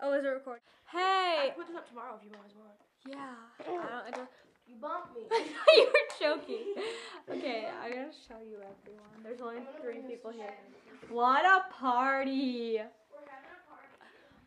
Oh, is it recording? I Hey. can put this up tomorrow if you guys want. Yeah. I don't, I don't, You bumped me. you were joking. Okay, I'm gonna show you everyone. There's only three people here. What a party! We're having a party.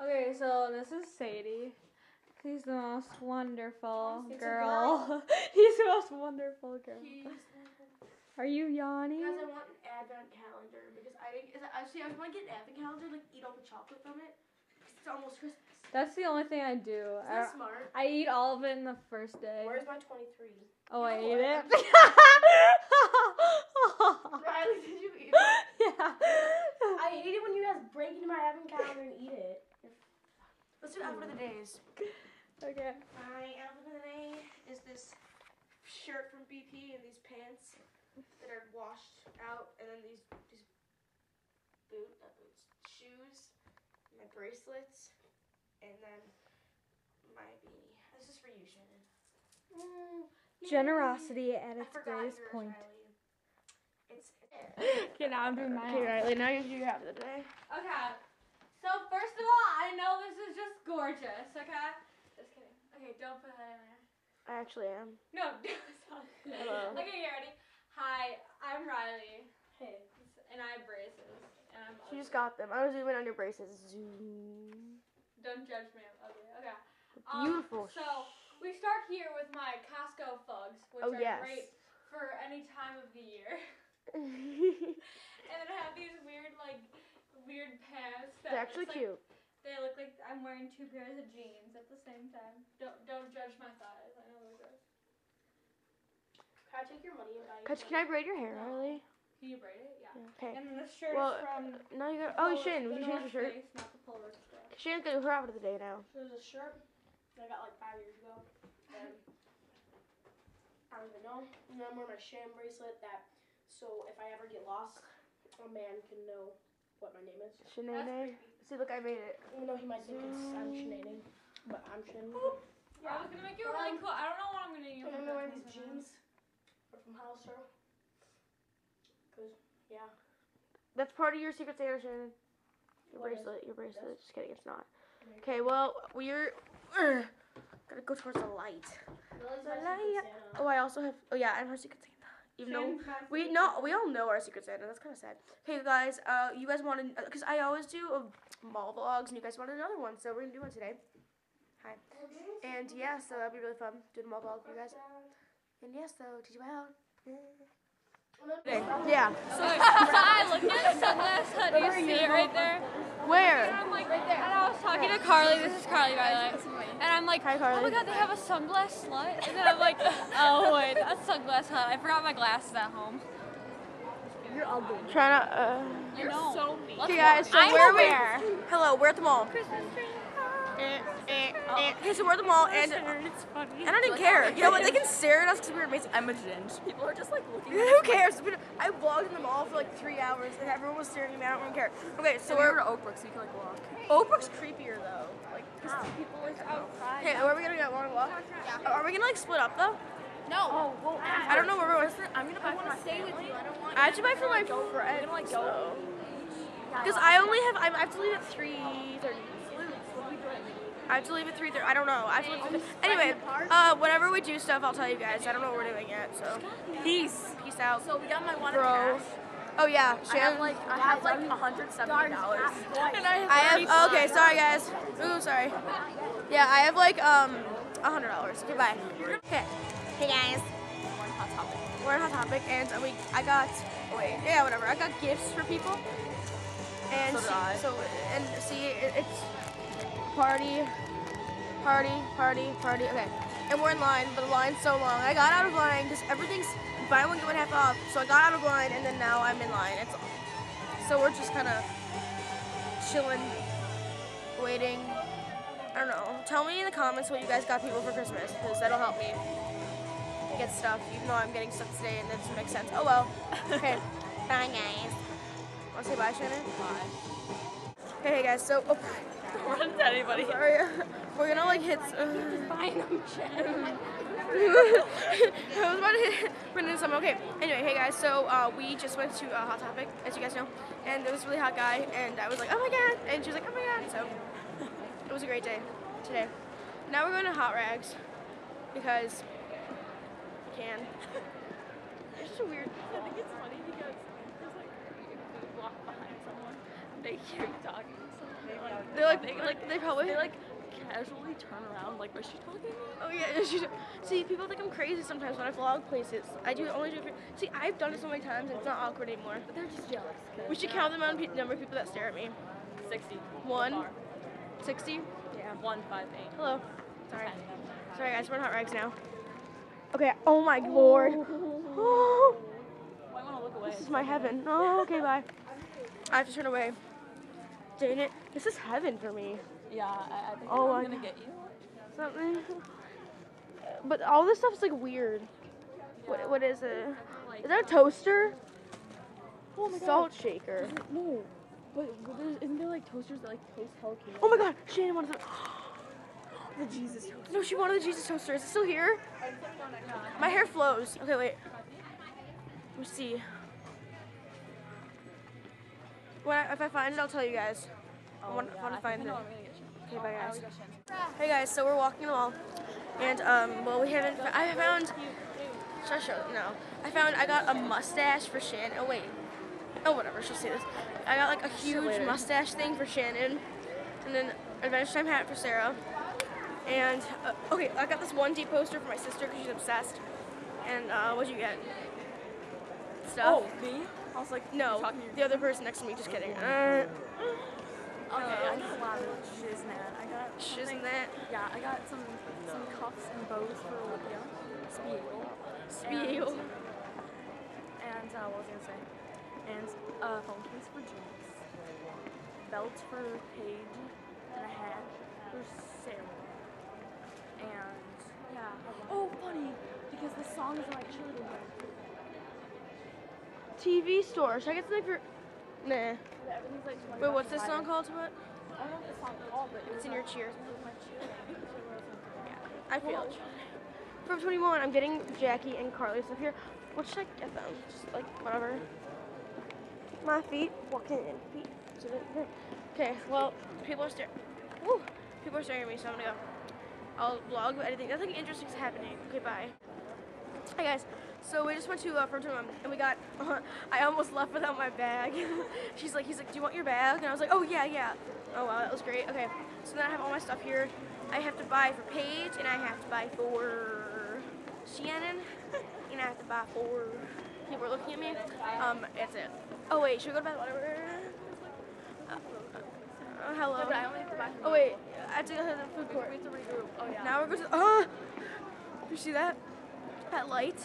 Okay, so this is Sadie. He's the most wonderful It's a girl. He's the most wonderful girl. Are you yawning? Guys, I want an advent calendar because I think is it, actually I want to get an advent calendar, like eat all the chocolate from it. It's almost Christmas. That's the only thing I do. Is I, smart? I eat all of it in the first day. Where's my 23? Oh, I ate it. Riley, did you eat it? yeah. I hate it when you guys break into my advent calendar and eat it. Let's do outfit of the days. Okay. My outfit of the day is this shirt from BP and these pants that are washed out, and then these these boot boots shoes, my bracelets, and then my beanie. This is for you, Shannon. Mm, yay. Generosity at its forgot greatest yours, point. Riley. It's Okay, now I'm doing my okay, Riley. Now you do your outfit of the day. Okay. So first of all, I know this is just gorgeous. Okay. Just kidding. Okay, don't put that in there. I actually am. No, stop. Hello. Okay, you ready? Hi, I'm Riley, Hey. and I have braces, and I'm. She ugly. Just got them. I was zooming on your braces. Zoom. Don't judge me. I'm ugly. Okay. Um, Beautiful. So we start here with my Costco Fugs, which Oh, are yes. great for any time of the year. And then I have these weird, like, weird pants. That They're actually like- cute. They look like I'm wearing two pairs of jeans at the same time. Don't don't judge my thighs. I know they're gross. Can I take your money and buy Coach, Can I braid your hair, Riley? Can you braid it? Yeah. Okay. And then this shirt Well, is from. Uh, no, you got. Oh, Polar- Shannon, the would you change North your shirt? Face, not the polar stuff. Shannon's gonna do her outfit of the day now. There's a shirt that I got like five years ago. And I don't even know. And then I'm wearing my Shan bracelet that so if I ever get lost, a man can know what my name is. That's Shanae. creepy. See, look, I made it. Even though he might think it's I'm Shanae, but I'm Shan. Oh, yeah, I was gonna make it really um, cool. I don't know what I'm gonna use. And for I'm wearing Christmas these right now. jeans. Are from Hollister. Cause yeah. That's part of your Secret Santa, Shannon. Your What bracelet. Your bracelet. Just kidding. It's not. Okay. Okay. Well, we're uh, gotta go towards the light. Lily's La my la Secret ya. Santa. Oh, I also have. Oh yeah, I'm her Secret Santa. Even though we know we all know our Secret Santa. That's kind of sad. Hey guys, uh, you guys wanted because I always do uh, mall vlogs, and you guys wanted another one, so we're gonna do one today. Hi. And yeah, so that'll be really fun doing a mall vlog for you guys. And yes, so out. Yeah. So, so I looked at Sunglass Hut. Do you see it right there? And Where? I'm like, and I was talking to Carly. This is Carly, by the way. And I'm like, Hi, Carly. oh my god, they have a sunglass slut. And then I'm like, oh wait, a sunglass hut. I forgot my glasses at home. You're ugly. Trying to. Uh... You're so mean. Okay, guys. So I'm where aware. are we? Hello, we're at the mall. Eh, eh, eh. Okay, so we're at the mall, and It's funny. I don't even care. You know what? They can stare at us because we're amazing. I'm a ginge. People are just like looking Who cares? I vlogged in the mall for like three hours, and everyone was staring at me. I don't even care. Okay, so So we're we're. at Oakbrook, so you can like walk. Oakbrook's creepier though. Like Like, 'cause people like. outside. Okay, where are we gonna go? Want to walk? Yeah. Are we gonna like split up though? No. Oh, well, I don't know where we're going. I'm gonna buy for my family. I don't want. I have to buy for my We're friends. gonna like go. Because I only have. I have to leave at three thirty. I have to leave at three thirty. I don't know. I have to leave. At anyway, uh, whenever we do stuff, I'll tell you guys. I don't know what we're doing yet, so Peace. peace out, So we got my one bro. cash. Oh yeah, I have Shannon. like I have like 170 dollars. And I I have. oh, okay, sorry guys. Ooh, sorry. Yeah, I have like um a hundred dollars. Goodbye. Okay. Hey guys. hot topic. We're on Hot Topic, and we I got wait yeah whatever I got gifts for people. And So did see, I. so and see it, it's party, party, party, party. Okay, and we're in line, but the line's so long. I got out of line because everything's buy one get one half off. So I got out of line, and then now I'm in line. It's so we're just kind of chilling, waiting. I don't know. Tell me in the comments what you guys got people for Christmas, because that'll help me get stuff, even though I'm getting stuff today and that doesn't make sense. Oh well. Okay. bye guys. Wanna say bye, Shannon? Bye. Okay, hey guys, so oh, Run to anybody. sorry. We're gonna like hit. Uh, Fine, I'm Jen. I was about to hit run into something. Okay. Anyway, hey guys, so uh, we just went to uh, Hot Topic, as you guys know, and there was a really hot guy, and I was like, oh my god, and she was like, oh my god, so it was a great day today. Now we're going to Hot Rags because we can. It's just a weird. I think it's funny because there's like you walk behind someone, they hear you talking someone. Like, They're like, they, like they probably. they like casually turn around like, was she talking? Oh yeah, she, see, people think I'm crazy sometimes when I vlog places. I do only do. it for- See, I've done it so many times, and it's not awkward anymore. But they're just jealous. We should count the amount of number of people that stare at me. 60. One. 60? Yeah. One, five, eight. Hello. Sorry. Sorry guys, we're in hot rags now. Okay, oh my lord. Oh, Might want to look away. this is my heaven. Oh, okay, bye. I have to turn away. Dang it. This is heaven for me. Yeah, I, I think Oh I'm gonna get you. Something. But all this stuff's like weird. What, what is it? Like, Is that a toaster? oh my Salt shaker. No. But, isn't there like toasters that like toast Hello Kitty? Oh my god, Shannon wanted the. The Jesus toaster. No, she wanted the Jesus toaster. Is it still here? My hair flows. Okay, wait. Let me see. When I, if I find it, I'll tell you guys. I want, I want to find it. Okay, bye guys. Hey guys, so we're walking along, and um, well, we haven't. I found. Should I show? No, I found. I got a mustache for Shannon. Oh wait. Oh whatever. She'll see this. I got like a huge mustache thing for Shannon, and then Adventure Time hat for Sarah. And uh, okay, I got this one D poster for my sister because she's obsessed. And uh, what'd you get? Stuff. Oh, me? I was like, no, you talking to the other person next to me. Just kidding. Uh, Okay, I got a lot of shiznat. I got isn't yeah, I got some some cuffs and bows for Olivia. Spiegel. spiel? And uh, what was I gonna say? And uh, phone case for Jinx. Belt for Paige. And a hat for Sarah. And yeah. Oh, funny because the song is like cheerleading. TV store. Should I get something for? Nah. Like Wait, what's this song called? What? I don't know what the song called, but It's in your my cheerleading. I failed. Forever 21, I'm getting Jackie and Carly stuff here. What should I get them? Just like whatever. My feet, walking in feet. Okay, well, people are staring. People are staring at me, so I'm gonna go. I'll vlog anything. Nothing interesting is happening. Okay, bye. Hi guys. So we just went to uh, Forever 21 and we got. I almost left without my bag. She's like, he's like, do you want your bag? And I was like, oh yeah, yeah. Oh wow, that was great. Okay, so then I have all my stuff here. I have to buy for Paige and I have to buy for Shannon and I have to buy for people are looking at me. Um, that's it. Oh wait, should we go to bed? Whatever. Uh, uh, hello. I only have to buy Oh wait, I have to go to the food court. We have to regroup. Oh yeah. Now we're going to. Oh, you see that? That light.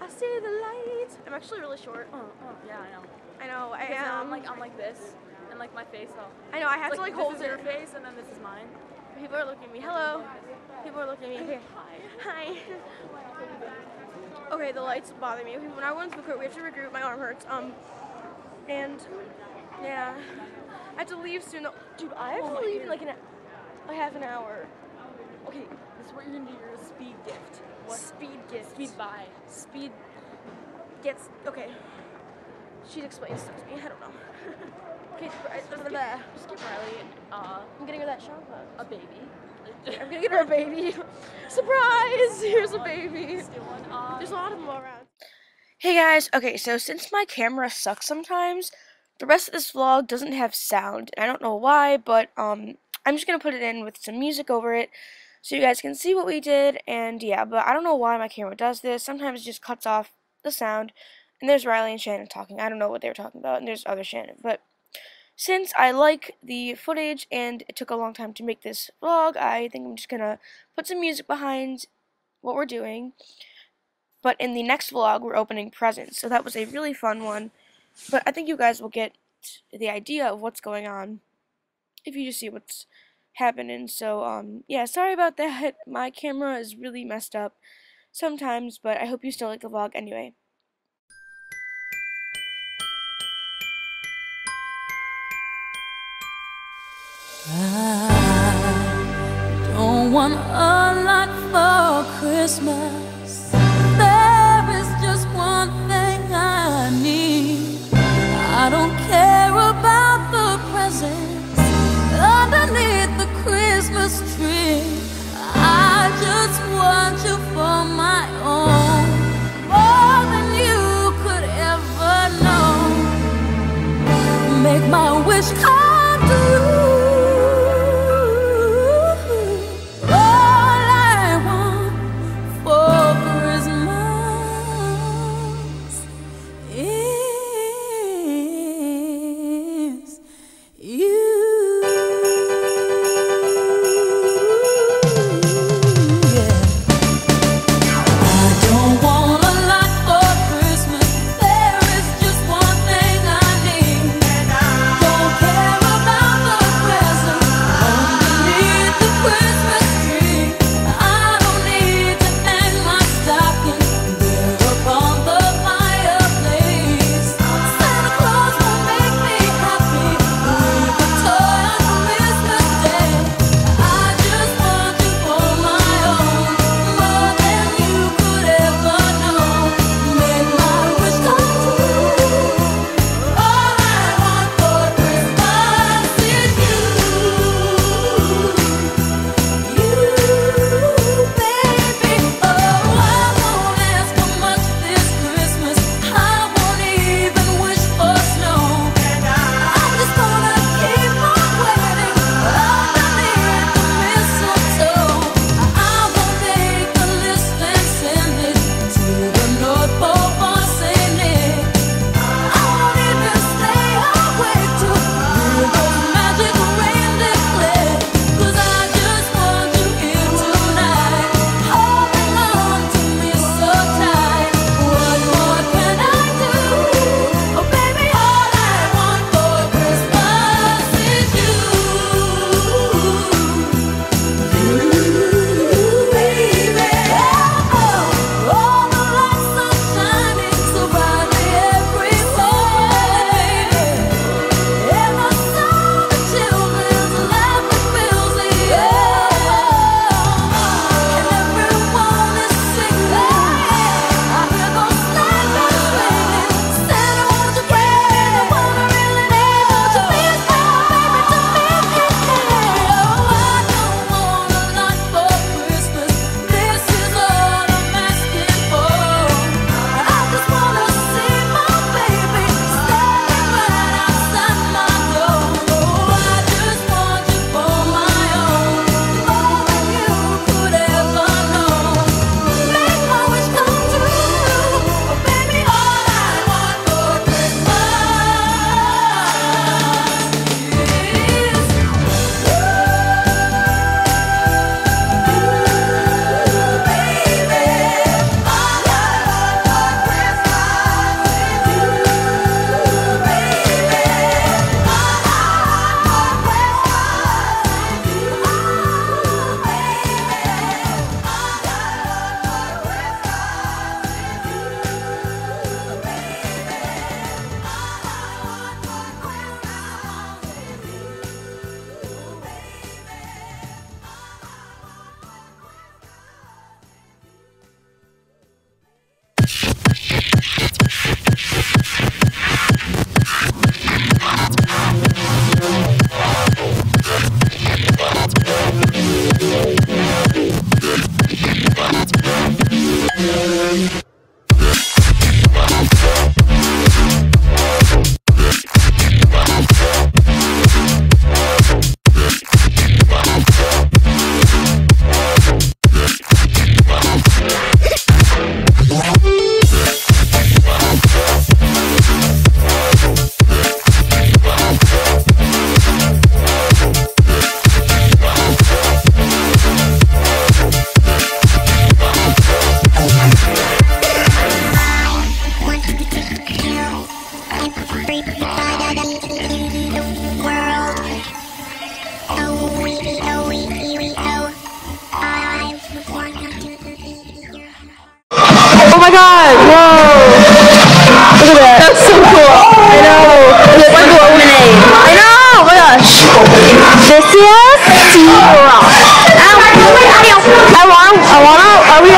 I see the light. I'm actually really short. Oh, oh, yeah, I know. I know. I am. I'm like I'm like this, and like my face. Oh, I know. I have to like hold your face, and then this is mine. People are looking at me. Hello. People are looking at me. Okay. Hi. Hi. okay, the lights bother me. When I went to the court, we have to regroup. My arm hurts. Um, and yeah, I have to leave soon. Dude, I have Oh to leave in like an a half an hour. Okay, this is what you're gonna do. Your speed gift. What? Speed gift. Speed buy. Speed gets okay. She explains stuff to me. I don't know. okay, I- Just get, just get Riley uh, I'm getting her that shampoo. a baby. I'm gonna get her a baby. Surprise! Here's a baby. Steal one. Uh, There's a lot of them all around. Hey guys, okay, so since my camera sucks sometimes, the rest of this vlog doesn't have sound. And I don't know why, but um, I'm just gonna put it in with some music over it so you guys can see what we did. And yeah, but I don't know why my camera does this. Sometimes it just cuts off the sound. And there's Riley and Shannon talking. I don't know what they were talking about. And there's other Shannon. But since I like the footage and it took a long time to make this vlog, I think I'm just gonna put some music behind what we're doing. But in the next vlog, we're opening presents. So that was a really fun one. But I think you guys will get the idea of what's going on if you just see what's happening. So, um, yeah, sorry about that. My camera is really messed up sometimes, but I hope you still like the vlog anyway. I don't want a lot for Christmas.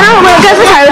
To. Are we gonna? Wait, guys, what time is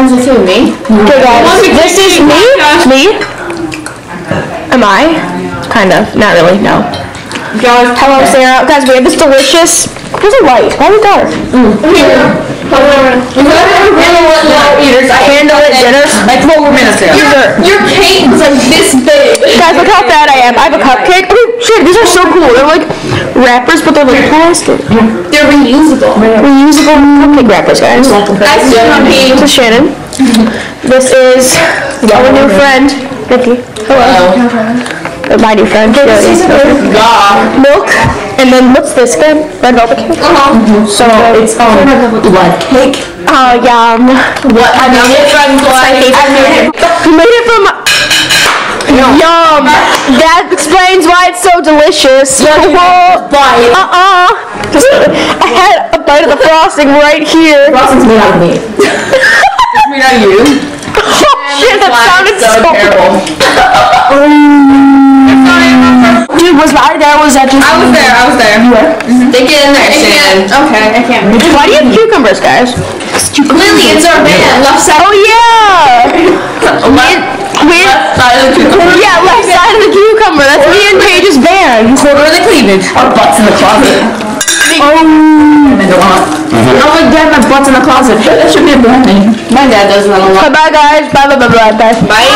Friends with who? Me? Okay, guys. This is me. Me. Am I? Kind of. Not really. No. Hello, Sarah. Guys, we have this delicious. Where's the light? Why are we dark? Handle it dinner. Like four more minutes ago. Your cake's like this big. Guys, look how fat I am. I have a cupcake. Oh shit, these are so cool. They're like wrappers, but they're like plastic. They're reusable. Reusable cupcake wrappers, guys. That's This is Shannon. This is our new friend, Vicky. Hello. Uh, My new friend. Milk. And then what's this again? Red velvet cake? Uh-huh. So it's um blood cake. Oh yum. What? I made it from blood. I made it. You made it from. Yum. That explains why it's so delicious. Bite. Uh-uh. Just, I had a bite of the frosting right here. Frosting's made out of me. it's made out of you. Shit, that sounded so, terrible. Dude, was I there? Was that just? I was there. I was there. You were. Stick it in there, Shannon. Okay, I can't. Why do you have cucumbers, guys? Lily, it's our band. Left side. Oh yeah. We, we, side of the cucumber. yeah, left side of the cucumber. That's me and Paige's band. Quarter of the cleavage. Our butts in the closet. Oh. Oh my dad, my butt's in the closet. That should be a brand name. My dad does that a lot. Bye bye guys. Bye bye bye bye bye. Bye.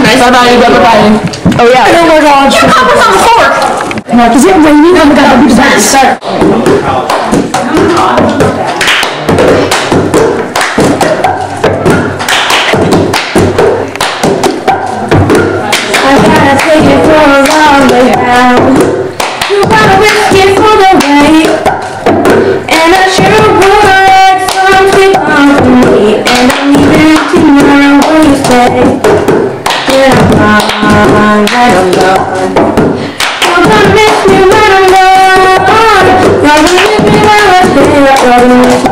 Nice bye bye. Bye bye. Oh yeah. Oh my god. Cucumber's on the fork. Is it raining? Oh my god, that'd be bad. I gotta take it for a long way you say that I'm gone, that I'm gone. You're gonna miss me when I'm gone. You're me when I'm there.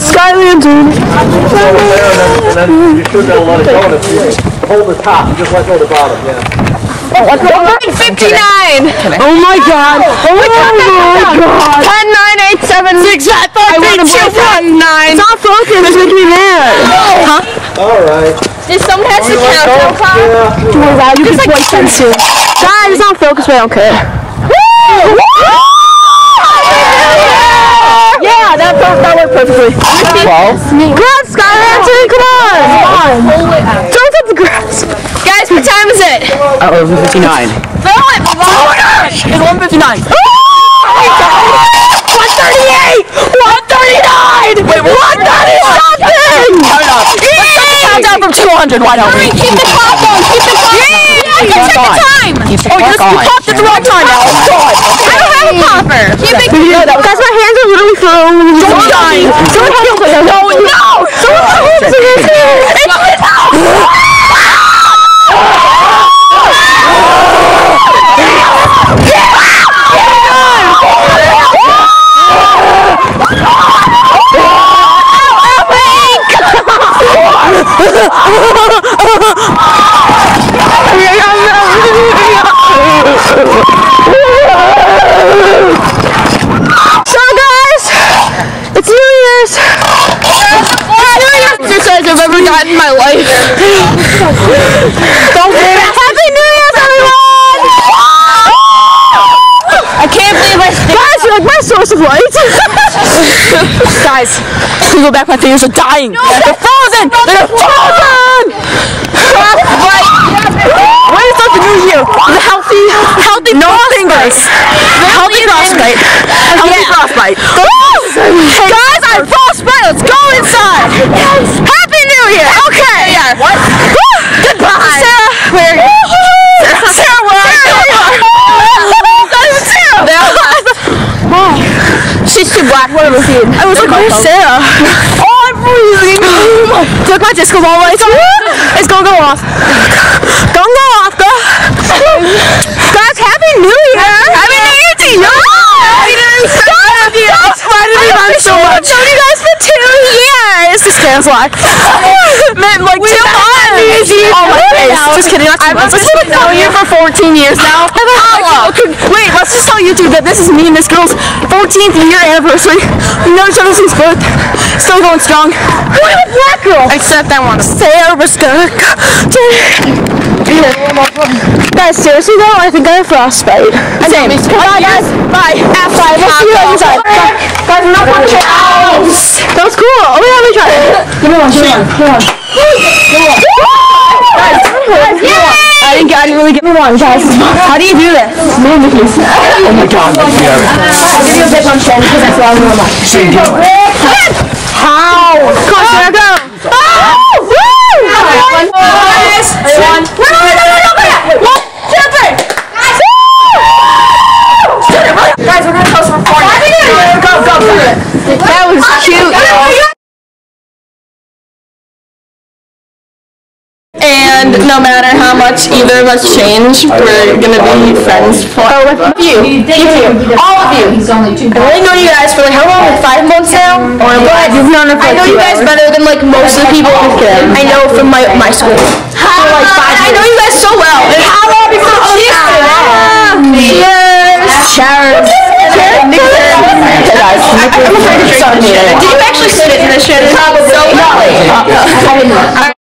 Skylanders. And then you should be able to let it go, you hold the top, you just let go of the bottom, yeah. 59! Oh my god! Oh my god! 10, 9, 8, 7, 6, 5, 4, 3, 2, 1, 9. It's not focused, it's making me mad. Huh? All right. Did someone has to You let count go? Yeah. Wow, you can boyfriend soon. Guys, it's not focused, but I don't care. Yeah, that, that worked perfectly. Well, Grass, Skylancer, come on! Come on! Don't touch the grass. Guys, what time is it? uh, 59. Throw it! Oh my gosh! It's 159. Oh my 138! 139! Wait, 130 something! Countdown from 200, why don't we? Keep the clock on, keep the clock on! I can check the time! Oh, you, you popped at the wrong time. Oh god! I don't have a popper! Keep it Guys, my hands are literally frozen. Don't die! Someone help me! No, no! Someone help me! It's So guys, it's New Year's. New Year's I've ever gotten in my life. Don't get it. Happy New Year's, everyone! I can't believe I Guys, you're like my source of light. Guys, can go back? My fingers are dying. They're frozen. They're frozen. Frostbite. When is the new year? Healthy no frostbite. fingers. Healthy frostbite. Healthy yeah. frostbite. Hey, guys, I'm frostbite. Let's go inside. Happy New Year. Okay. Yeah. What? I was like, where's Sarah? oh, I'm freezing. Look, my disco's all lights. It's gonna go off. Don't go This can's lie. Man, like two months. Oh my face. Just kidding. Not two months. I've been you for 14 years now. Holla. Wait, let's just tell YouTube that this is me and this girl's 14th year anniversary. We know each other since birth. Still going strong. Is a black girl? Except I want to Sarah Skirk. Guys, seriously though, I think I have frostbite. Same. Bye, guys. Bye. F5. We'll see you inside. Guys, I'm not house. That was cool. Oh, yeah, let me try it. Give me one. Give me one. Give me one. Guys, I didn't, I didn't really get me one, guys. How do you do this? Man, oh my god. I'll give you a big one, Shannon, because that's what I'm going to How? Come on, Sarah, go. Oh! Woo! One. Guys. One. One, two, three. Guys, we're gonna toast for 40. Go, go, go. That was cute. And no matter how much either of us change, we're gonna be friends forever. Oh, you, Thank you, all of you. I've only known you guys for like how long? Like five months now. But you've known her for I know you guys better than like most of the people I know from my my school. For like five I know you guys so well. And how long before oh, Cheers! Cheers! Cheers! Hey guys, I'm afraid to drink this shit. Did you actually sit in this shit? Probably. So, no.